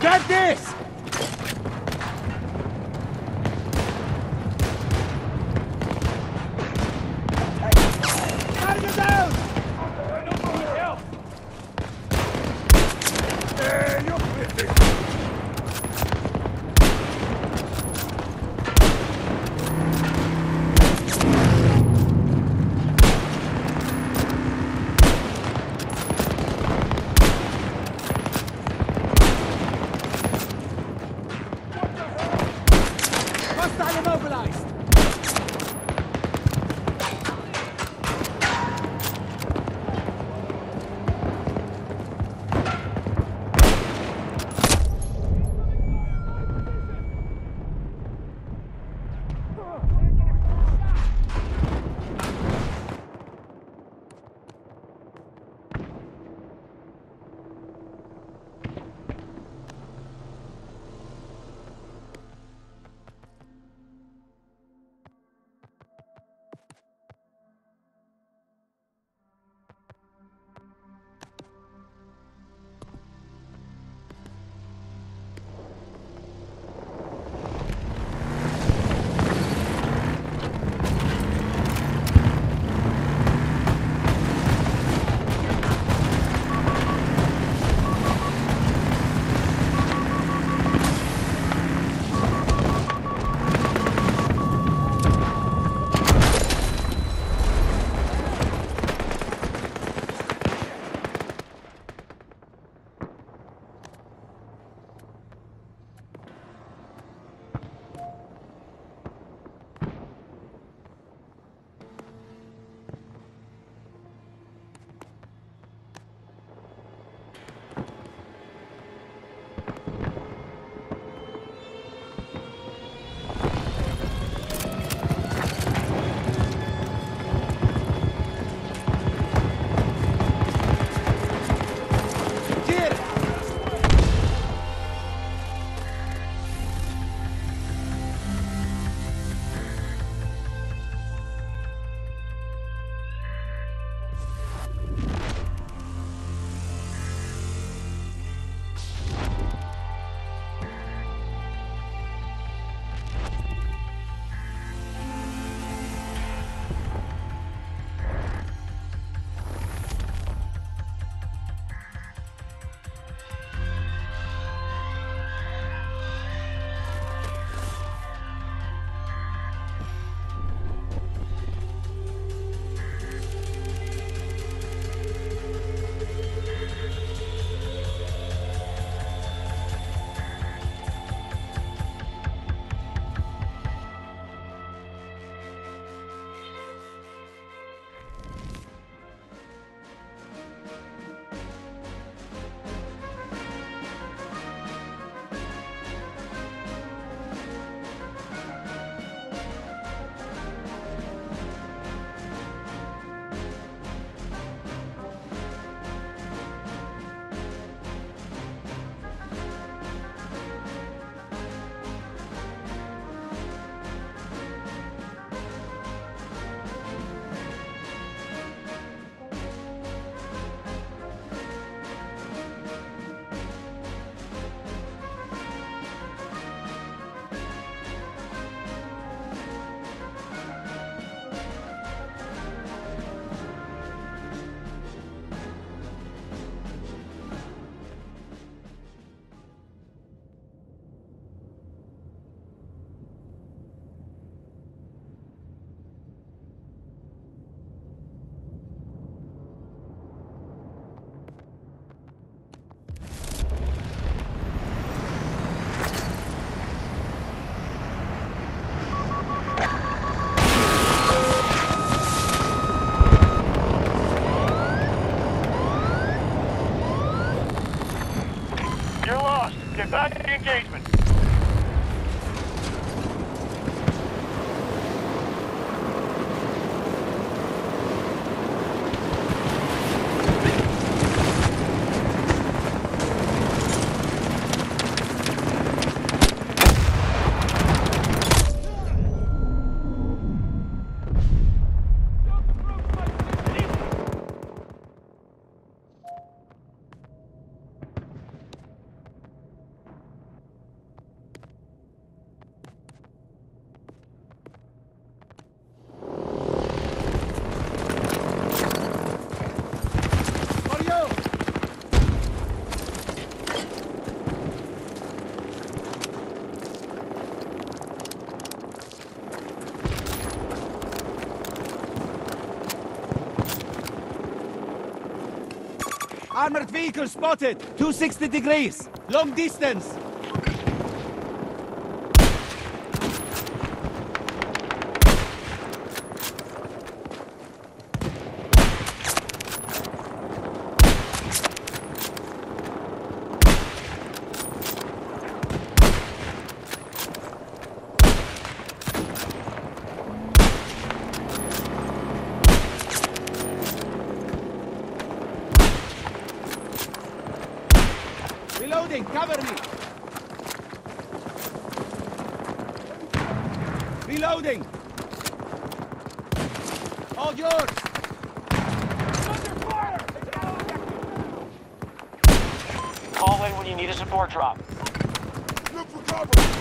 Got this! Vehicle spotted. 260 degrees. Long distance. Reloading. Cover me. Reloading. All yours. Call in when you need a support drop. Look for cover!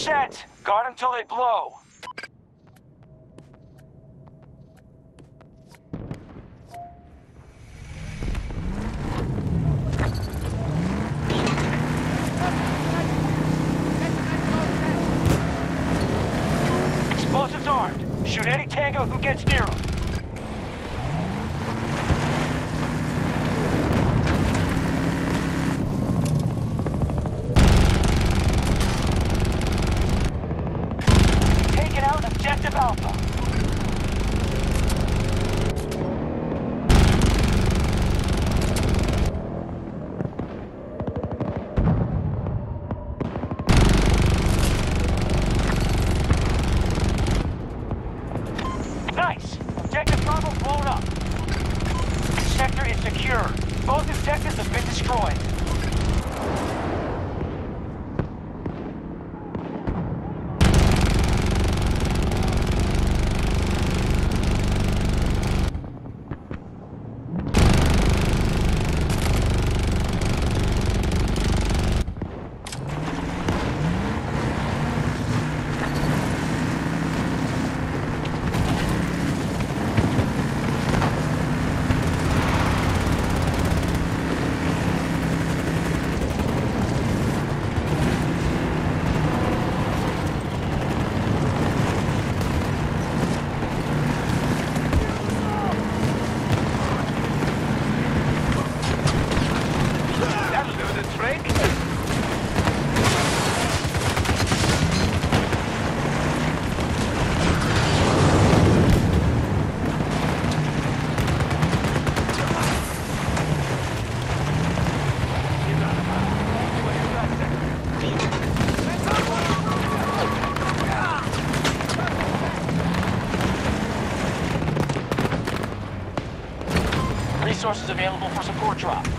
Shit! Guard until they blow. Explosives armed. Shoot any tango who gets near them. is secure. Both objectives have been destroyed. available for support drop.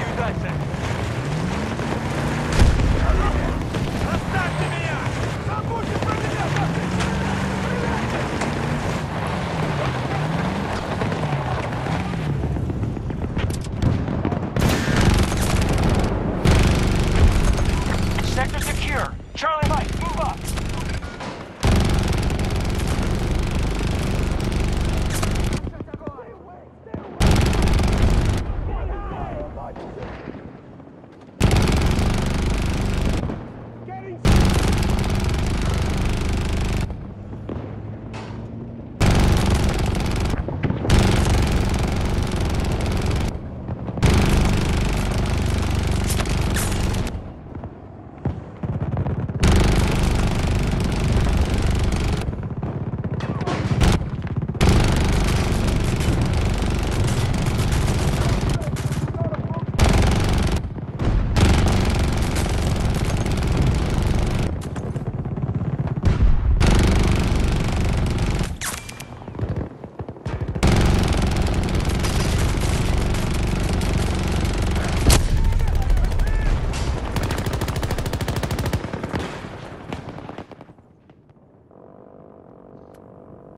you dissect.